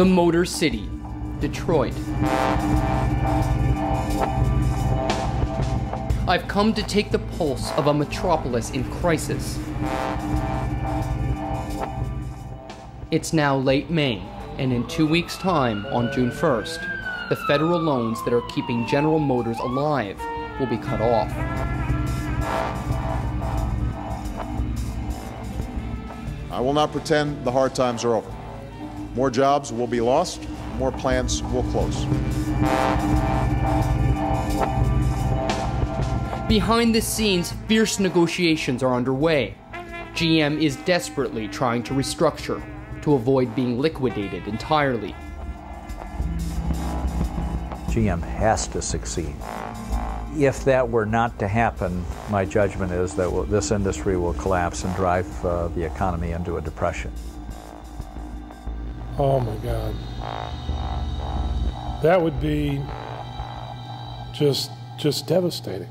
The Motor City, Detroit. I've come to take the pulse of a metropolis in crisis. It's now late May, and in two weeks' time, on June 1st, the federal loans that are keeping General Motors alive will be cut off. I will not pretend the hard times are over. More jobs will be lost, more plants will close. Behind the scenes, fierce negotiations are underway. GM is desperately trying to restructure to avoid being liquidated entirely. GM has to succeed. If that were not to happen, my judgment is that this industry will collapse and drive uh, the economy into a depression. Oh my God. That would be just just devastating.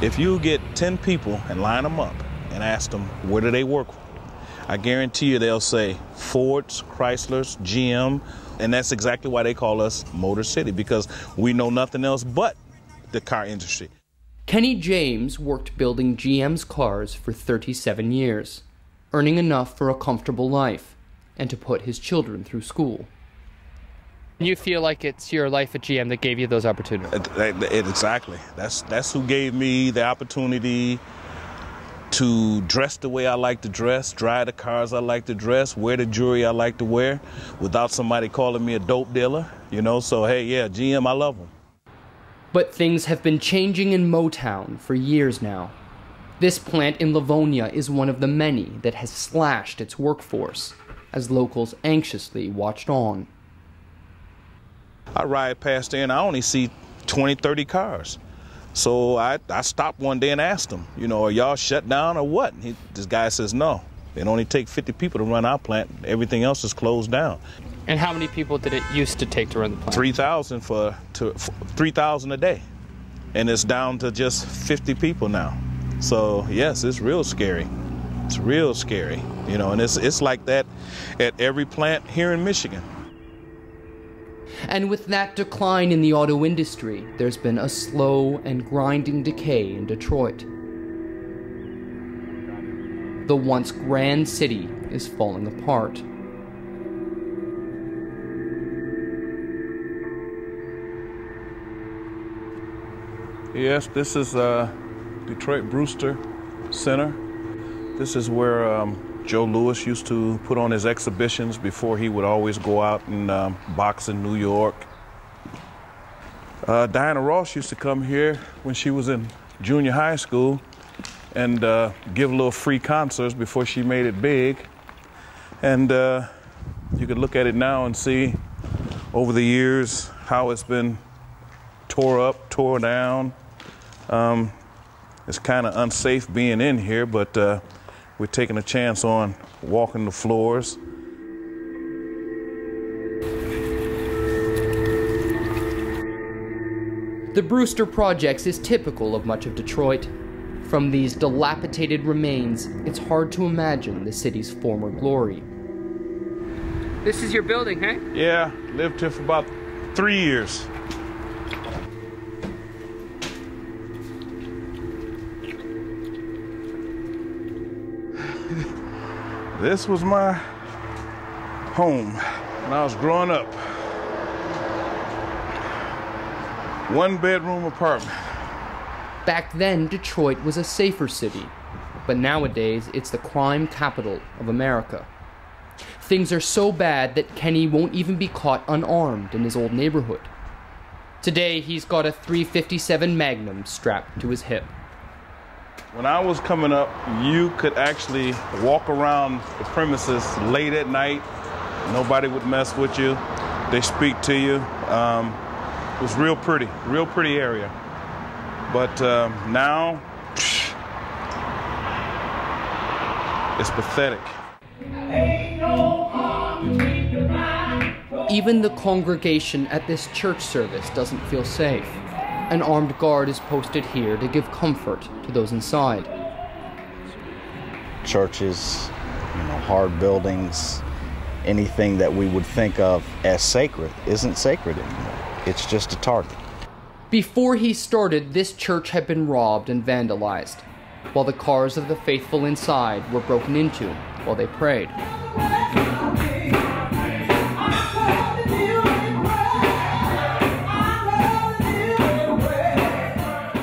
If you get 10 people and line them up and ask them where do they work, I guarantee you they'll say Fords, Chryslers, GM, and that's exactly why they call us Motor City because we know nothing else but the car industry. Kenny James worked building GM's cars for 37 years, earning enough for a comfortable life and to put his children through school. You feel like it's your life at GM that gave you those opportunities. Exactly. That's that's who gave me the opportunity to dress the way I like to dress, drive the cars I like to dress, wear the jewelry I like to wear, without somebody calling me a dope dealer. You know. So hey, yeah, GM, I love them. But things have been changing in Motown for years now. This plant in Livonia is one of the many that has slashed its workforce as locals anxiously watched on. I ride past there and I only see 20, 30 cars. So I, I stopped one day and asked him, you know, are y'all shut down or what? He, this guy says, no. It only take 50 people to run our plant. Everything else is closed down. And how many people did it used to take to run the plant? 3,000 for, for 3,000 a day. And it's down to just 50 people now. So yes, it's real scary. It's real scary, you know, and it's it's like that at every plant here in Michigan. And with that decline in the auto industry, there's been a slow and grinding decay in Detroit. The once grand city is falling apart. Yes, this is uh, Detroit Brewster Center. This is where um, Joe Louis used to put on his exhibitions before he would always go out and um, box in New York. Uh, Diana Ross used to come here when she was in junior high school and uh, give a little free concerts before she made it big. And uh, you could look at it now and see over the years how it's been tore up, tore down. Um, it's kind of unsafe being in here, but uh, we're taking a chance on walking the floors. The Brewster Projects is typical of much of Detroit. From these dilapidated remains, it's hard to imagine the city's former glory. This is your building, huh? Yeah, lived here for about three years. This was my home when I was growing up. One bedroom apartment. Back then, Detroit was a safer city, but nowadays it's the crime capital of America. Things are so bad that Kenny won't even be caught unarmed in his old neighborhood. Today, he's got a 357 Magnum strapped to his hip. When I was coming up, you could actually walk around the premises late at night. Nobody would mess with you. They speak to you. Um, it was real pretty, real pretty area. But um, now, it's pathetic. Even the congregation at this church service doesn't feel safe. An armed guard is posted here to give comfort to those inside. Churches You know, hard buildings, anything that we would think of as sacred isn't sacred anymore. It's just a target. Before he started, this church had been robbed and vandalized, while the cars of the faithful inside were broken into while they prayed.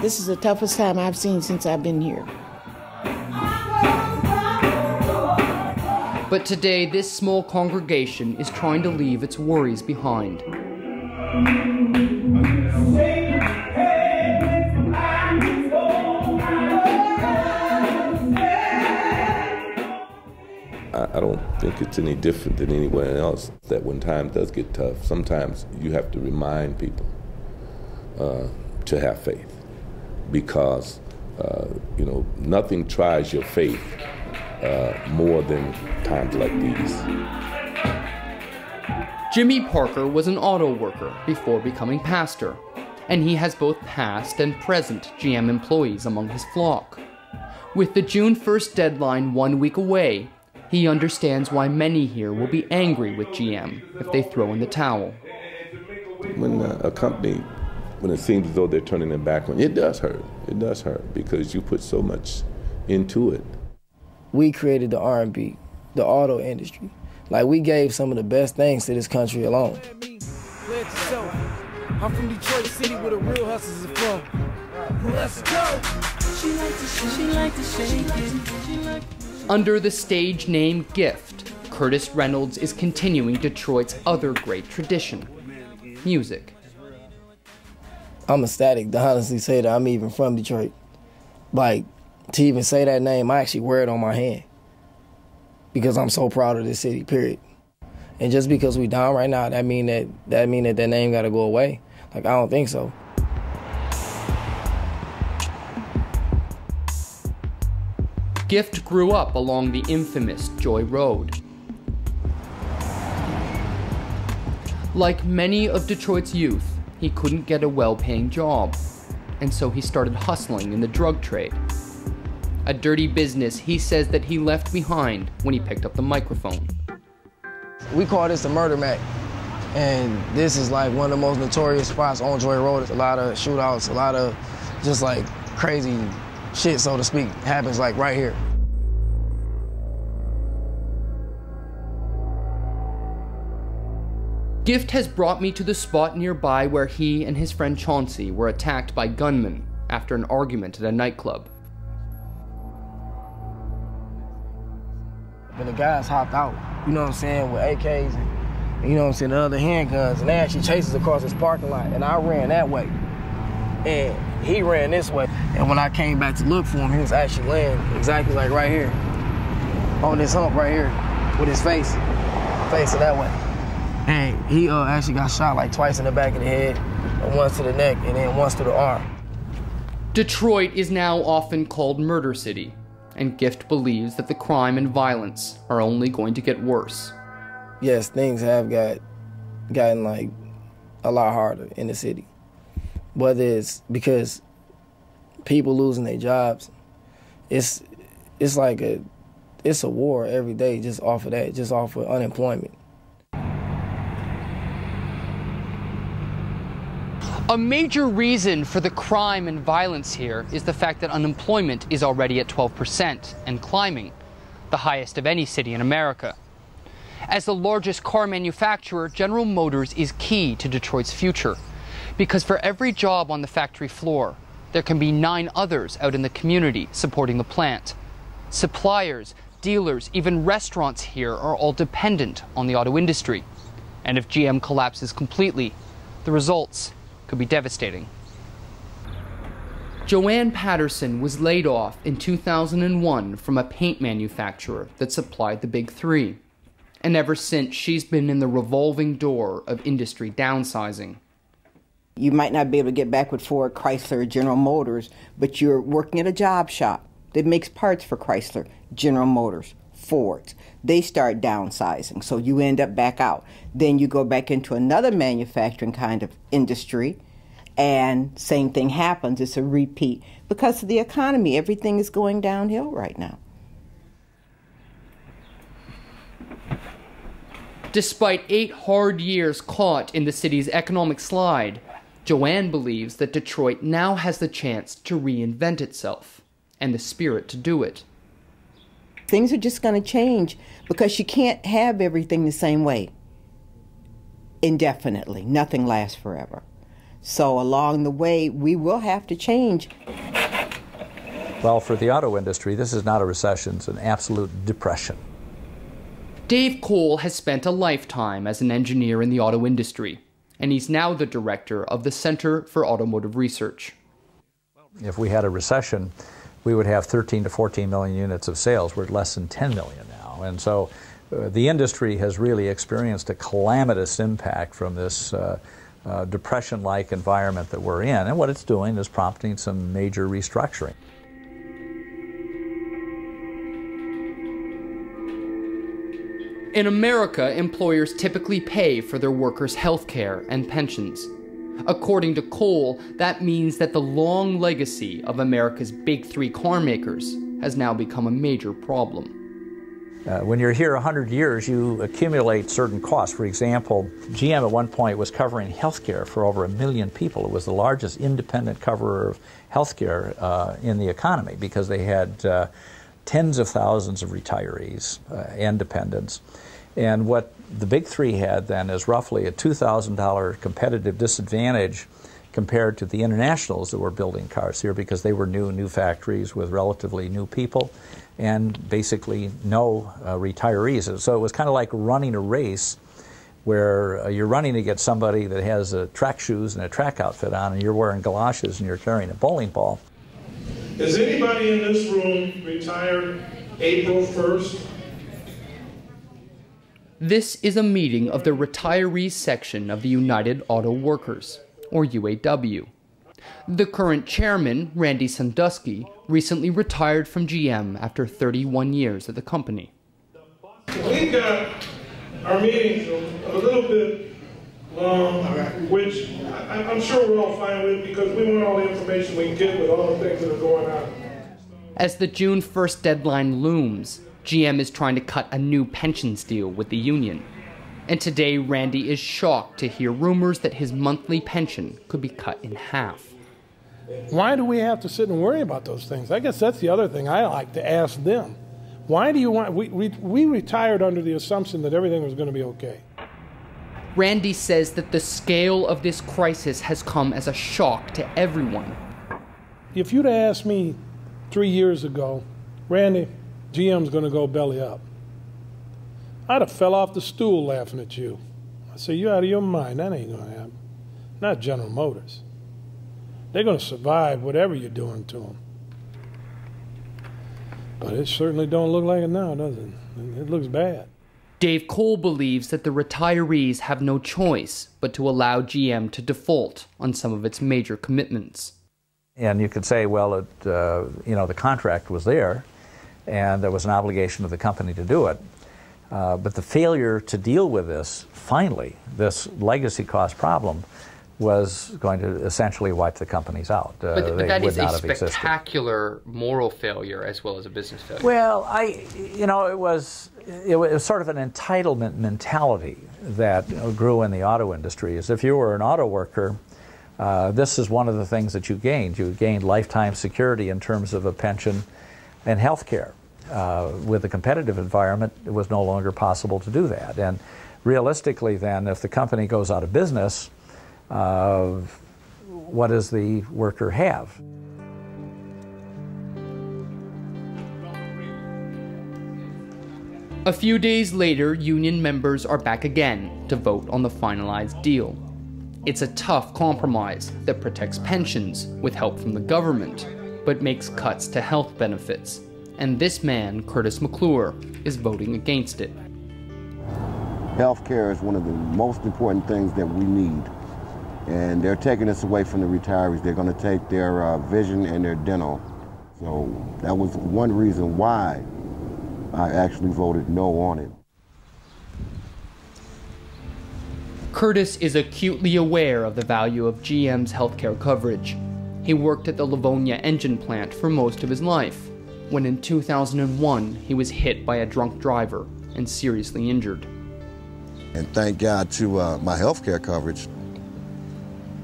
This is the toughest time I've seen since I've been here. But today, this small congregation is trying to leave its worries behind. I don't think it's any different than anywhere else that when time does get tough, sometimes you have to remind people uh, to have faith because, uh, you know, nothing tries your faith uh, more than times like these. Jimmy Parker was an auto worker before becoming pastor, and he has both past and present GM employees among his flock. With the June 1st deadline one week away, he understands why many here will be angry with GM if they throw in the towel. When uh, a company, when it seems as though they're turning their back on you, it does hurt. It does hurt because you put so much into it. We created the R&B, the auto industry. Like we gave some of the best things to this country alone. I'm from Detroit City where the real hustlers are from. Let's go. She like to, she like to shake it. Under the stage name Gift, Curtis Reynolds is continuing Detroit's other great tradition music. I'm ecstatic to honestly say that I'm even from Detroit. Like, to even say that name, I actually wear it on my hand because I'm so proud of this city, period. And just because we down right now, that mean that that mean that that name got to go away. Like I don't think so. Gift grew up along the infamous Joy Road. Like many of Detroit's youth, he couldn't get a well paying job, and so he started hustling in the drug trade. A dirty business he says that he left behind when he picked up the microphone. We call this the Murder Mac, and this is like one of the most notorious spots on Joy Road. It's a lot of shootouts, a lot of just like crazy shit, so to speak, happens like right here. Gift has brought me to the spot nearby where he and his friend Chauncey were attacked by gunmen after an argument at a nightclub. When the guys hopped out, you know what I'm saying, with AKs and, you know what I'm saying, the other handguns, and they actually chased us across this parking lot, and I ran that way. And he ran this way. And when I came back to look for him, he was actually laying exactly like right here, on this hump right here, with his face facing that way. And he uh, actually got shot like twice in the back of the head, and once to the neck, and then once to the arm. Detroit is now often called Murder City, and Gift believes that the crime and violence are only going to get worse. Yes, things have got gotten like a lot harder in the city. Whether it's because people losing their jobs, it's it's like a it's a war every day just off of that, just off of unemployment. A major reason for the crime and violence here is the fact that unemployment is already at 12% and climbing, the highest of any city in America. As the largest car manufacturer, General Motors is key to Detroit's future because for every job on the factory floor, there can be nine others out in the community supporting the plant. Suppliers, dealers, even restaurants here are all dependent on the auto industry. And if GM collapses completely, the results could be devastating. Joanne Patterson was laid off in 2001 from a paint manufacturer that supplied the big three. And ever since, she's been in the revolving door of industry downsizing. You might not be able to get back with Ford, Chrysler, General Motors, but you're working at a job shop that makes parts for Chrysler, General Motors, Ford. They start downsizing, so you end up back out. Then you go back into another manufacturing kind of industry, and same thing happens. It's a repeat because of the economy. Everything is going downhill right now. Despite eight hard years caught in the city's economic slide, Joanne believes that Detroit now has the chance to reinvent itself and the spirit to do it. Things are just going to change because you can't have everything the same way indefinitely. Nothing lasts forever. So, along the way, we will have to change. Well, for the auto industry, this is not a recession, it's an absolute depression. Dave Cole has spent a lifetime as an engineer in the auto industry, and he's now the director of the Center for Automotive Research. If we had a recession, we would have 13 to 14 million units of sales. We're less than 10 million now. And so uh, the industry has really experienced a calamitous impact from this uh, uh, depression like environment that we're in. And what it's doing is prompting some major restructuring. In America, employers typically pay for their workers' health care and pensions. According to Cole, that means that the long legacy of America's big three car makers has now become a major problem. Uh, when you're here 100 years, you accumulate certain costs. For example, GM at one point was covering health care for over a million people. It was the largest independent coverer of health care uh, in the economy because they had uh, tens of thousands of retirees uh, and dependents. And what the big three had then is roughly a $2,000 competitive disadvantage compared to the internationals that were building cars here because they were new, new factories with relatively new people and basically no uh, retirees. So it was kind of like running a race where uh, you're running to get somebody that has uh, track shoes and a track outfit on and you're wearing galoshes and you're carrying a bowling ball. Is anybody in this room retired April 1st? This is a meeting of the retirees section of the United Auto Workers, or UAW. The current chairman, Randy Sandusky, recently retired from GM after 31 years at the company. We've got uh, our meetings a, little bit long, which I, I'm sure we're all fine with because we want all the information we can get with all the things that are going on. As the June 1st deadline looms, GM is trying to cut a new pensions deal with the union. And today, Randy is shocked to hear rumors that his monthly pension could be cut in half. Why do we have to sit and worry about those things? I guess that's the other thing I like to ask them. Why do you want, we, we, we retired under the assumption that everything was going to be okay. Randy says that the scale of this crisis has come as a shock to everyone. If you'd asked me three years ago, Randy, GM's going to go belly up, I'd have fell off the stool laughing at you. I say, you're out of your mind. That ain't going to happen. Not General Motors. They're going to survive whatever you're doing to them. But it certainly don't look like it now, does it? It looks bad. Dave Cole believes that the retirees have no choice but to allow GM to default on some of its major commitments. And you could say, well, it, uh, you know, the contract was there, and there was an obligation of the company to do it. Uh, but the failure to deal with this, finally, this legacy cost problem, was going to essentially wipe the companies out. Uh, but, but that is a spectacular moral failure as well as a business failure. Well, I, you know, it was it was sort of an entitlement mentality that grew in the auto industry. Is if you were an auto worker, uh, this is one of the things that you gained. You gained lifetime security in terms of a pension and health care. Uh, with the competitive environment, it was no longer possible to do that. And realistically, then, if the company goes out of business, uh, what does the worker have? A few days later, union members are back again to vote on the finalized deal. It's a tough compromise that protects pensions with help from the government, but makes cuts to health benefits. And this man, Curtis McClure, is voting against it. Healthcare is one of the most important things that we need and they're taking this away from the retirees. They're going to take their uh, vision and their dental. So that was one reason why I actually voted no on it. Curtis is acutely aware of the value of GM's healthcare coverage. He worked at the Livonia engine plant for most of his life, when in 2001 he was hit by a drunk driver and seriously injured. And thank God to uh, my health care coverage,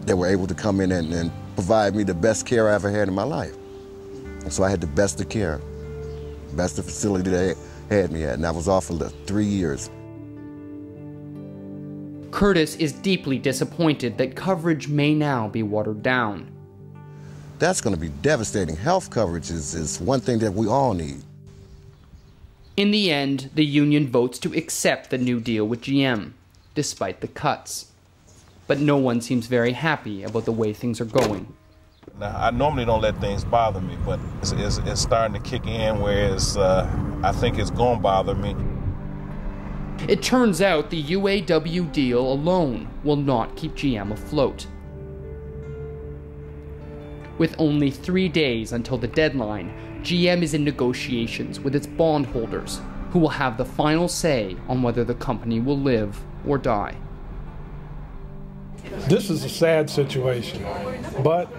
they were able to come in and, and provide me the best care I ever had in my life. And so I had the best of care, best of facility they had me at, and I was off for the three years. Curtis is deeply disappointed that coverage may now be watered down. That's going to be devastating. Health coverage is, is one thing that we all need. In the end, the union votes to accept the new deal with GM, despite the cuts. But no one seems very happy about the way things are going. Now, I normally don't let things bother me, but it's, it's, it's starting to kick in, whereas uh, I think it's going to bother me. It turns out the UAW deal alone will not keep GM afloat. With only three days until the deadline, GM is in negotiations with its bondholders, who will have the final say on whether the company will live or die. This is a sad situation, but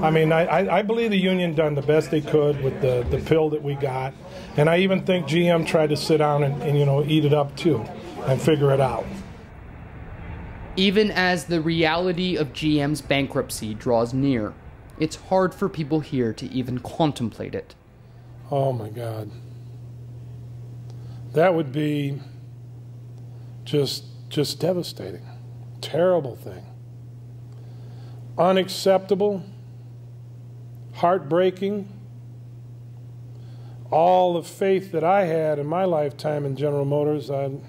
I mean, I, I believe the union done the best they could with the, the pill that we got, and I even think GM tried to sit down and, and you know eat it up too, and figure it out. Even as the reality of GM's bankruptcy draws near, it's hard for people here to even contemplate it. Oh my God. That would be just just devastating. Terrible thing. Unacceptable. Heartbreaking. All the faith that I had in my lifetime in General Motors, I'd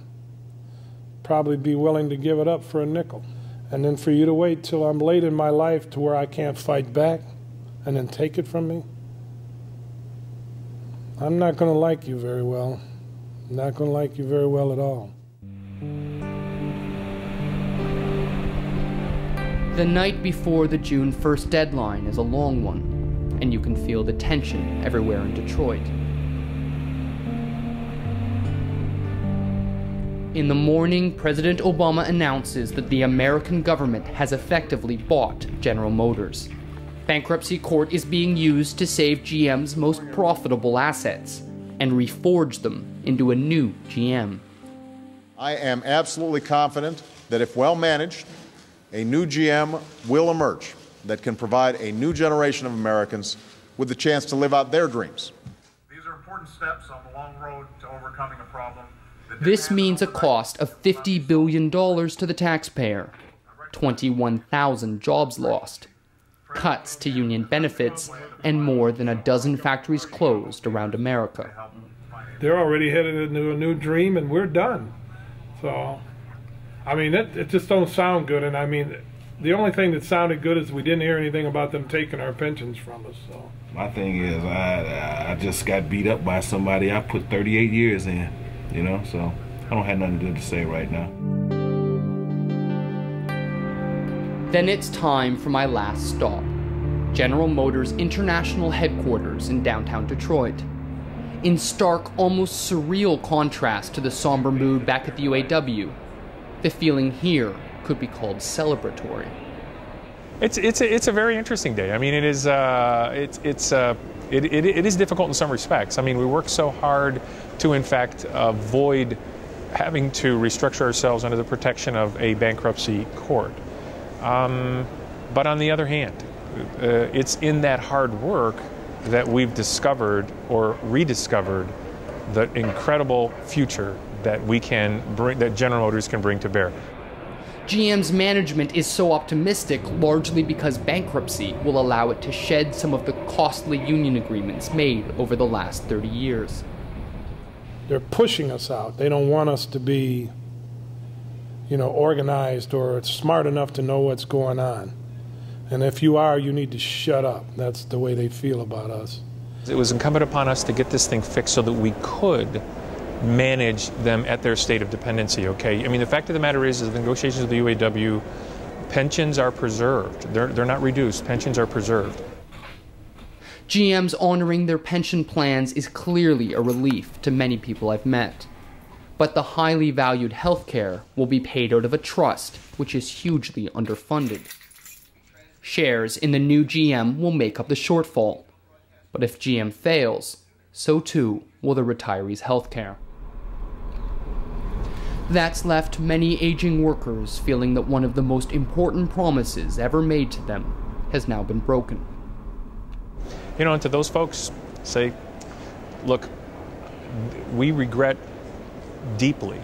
probably be willing to give it up for a nickel. And then for you to wait till I'm late in my life to where I can't fight back and then take it from me? I'm not going to like you very well. I'm not going to like you very well at all. The night before the June 1st deadline is a long one, and you can feel the tension everywhere in Detroit. In the morning, President Obama announces that the American government has effectively bought General Motors. Bankruptcy court is being used to save GM's most profitable assets and reforge them into a new GM. I am absolutely confident that if well managed, a new GM will emerge that can provide a new generation of Americans with the chance to live out their dreams. These are important steps on the long road to overcoming a problem. This means a cost of $50 billion to the taxpayer, 21,000 jobs lost, cuts to union benefits, and more than a dozen factories closed around America. They're already headed into a new dream, and we're done. So I mean, it, it just don't sound good. And I mean, the only thing that sounded good is we didn't hear anything about them taking our pensions from us. So my thing is, I I just got beat up by somebody I put 38 years in, you know. So I don't have nothing good to say right now. Then it's time for my last stop General Motors International Headquarters in downtown Detroit. In stark, almost surreal contrast to the somber mood back at the UAW, the feeling here could be called celebratory. It's, it's, a, it's a very interesting day. I mean, it is, uh, it's, it's, uh, it, it, it is difficult in some respects. I mean, we work so hard to, in fact, avoid having to restructure ourselves under the protection of a bankruptcy court. Um, but on the other hand, uh, it's in that hard work that we've discovered or rediscovered the incredible future that we can bring, that General Motors can bring to bear. GM's management is so optimistic largely because bankruptcy will allow it to shed some of the costly union agreements made over the last 30 years. They're pushing us out. They don't want us to be, you know, organized or smart enough to know what's going on. And if you are, you need to shut up. That's the way they feel about us. It was incumbent upon us to get this thing fixed so that we could manage them at their state of dependency, okay? I mean, the fact of the matter is, is the negotiations with the UAW, pensions are preserved. They're, they're not reduced, pensions are preserved. GM's honoring their pension plans is clearly a relief to many people I've met. But the highly valued health care will be paid out of a trust, which is hugely underfunded. Shares in the new GM will make up the shortfall. But if GM fails, so too will the retirees' health care. That's left many aging workers feeling that one of the most important promises ever made to them has now been broken. You know, and to those folks, say, look, we regret deeply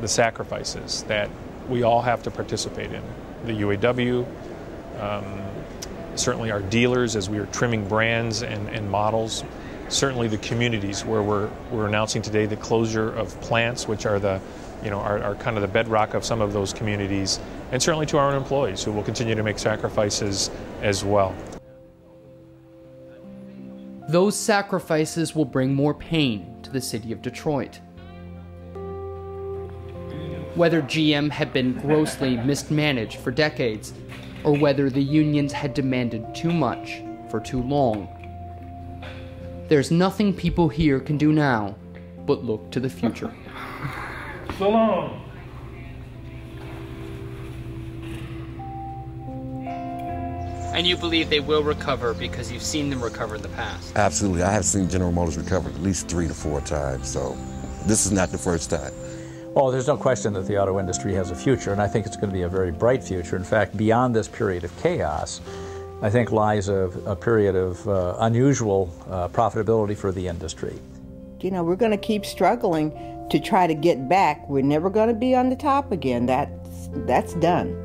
the sacrifices that we all have to participate in. The UAW, um, certainly our dealers as we are trimming brands and, and models, certainly the communities where we're, we're announcing today the closure of plants, which are the you know, are, are, kind of the bedrock of some of those communities, and certainly to our own employees who will continue to make sacrifices as well. Those sacrifices will bring more pain to the city of Detroit. Whether GM had been grossly mismanaged for decades, or whether the unions had demanded too much for too long. There's nothing people here can do now but look to the future. So long. And you believe they will recover because you've seen them recover in the past? Absolutely. I have seen General Motors recover at least three to four times, so this is not the first time. Well, there's no question that the auto industry has a future, and I think it's going to be a very bright future. In fact, beyond this period of chaos, I think lies a, a period of uh, unusual uh, profitability for the industry. You know, we're going to keep struggling to try to get back. We're never going to be on the top again. That's, that's done.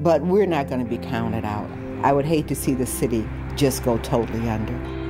But we're not going to be counted out. I would hate to see the city just go totally under.